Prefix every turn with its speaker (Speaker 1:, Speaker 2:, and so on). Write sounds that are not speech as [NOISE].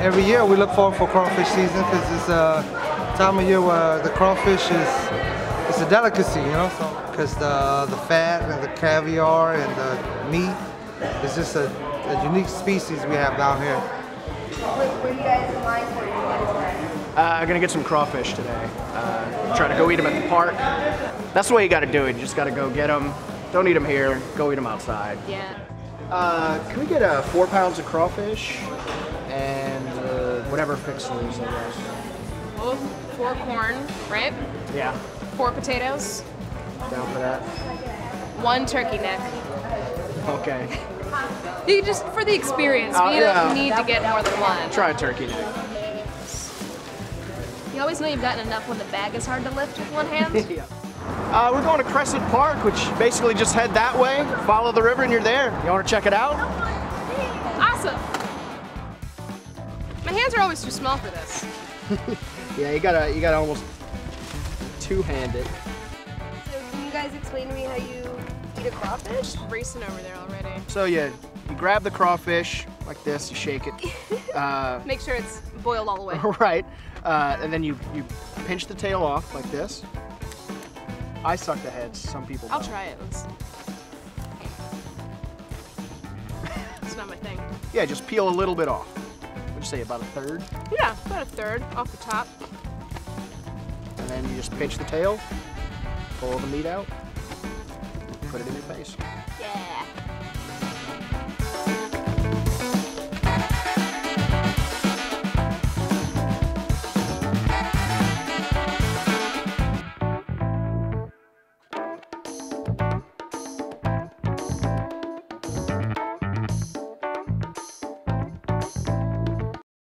Speaker 1: every year we look forward for crawfish season because it's a time of year where the crawfish is it's a delicacy, you know, so because the the fat and the caviar and the meat is just a, a unique species we have down here.
Speaker 2: What, what are you guys in line for?
Speaker 3: Uh, I'm gonna get some crawfish today. Uh, try to go eat them at the park. That's the way you gotta do it. You just gotta go get them. Don't eat them here. Go eat them outside.
Speaker 4: Yeah.
Speaker 3: Uh, can we get uh, four pounds of crawfish and whatever fixers, I guess.
Speaker 4: Four corn, right?
Speaker 3: Yeah,
Speaker 4: Four potatoes,
Speaker 3: down for that.
Speaker 4: one turkey neck.
Speaker 3: Okay. [LAUGHS]
Speaker 4: You just for the experience.
Speaker 3: Uh,
Speaker 4: you
Speaker 3: yeah.
Speaker 4: don't need to get more than one.
Speaker 3: Try a turkey neck.
Speaker 4: You always know you've gotten enough when the bag is hard to lift with one hand. [LAUGHS]
Speaker 3: yeah. Uh, we're going to Crescent Park, which basically just head that way, follow the river, and you're there. You want to check it out?
Speaker 4: awesome. My hands are always too small for this. [LAUGHS]
Speaker 3: Yeah, you gotta, you gotta almost two-hand it.
Speaker 2: So can you guys explain to me how you eat a crawfish?
Speaker 4: Racing over there already.
Speaker 3: So yeah, you grab the crawfish like this, you shake it. [LAUGHS] Uh,
Speaker 4: Make sure it's boiled all the way. [LAUGHS]
Speaker 3: right, uh, and then you you pinch the tail off like this. I suck the heads. Some people.
Speaker 4: I'll
Speaker 3: don't.
Speaker 4: try it. Let's... It's not my thing.
Speaker 3: Yeah, just peel a little bit off. Would you say about a third?
Speaker 4: Yeah, about a third off the top.
Speaker 3: And then you just pinch the tail, pull the meat out, put it in your face.
Speaker 4: Yeah.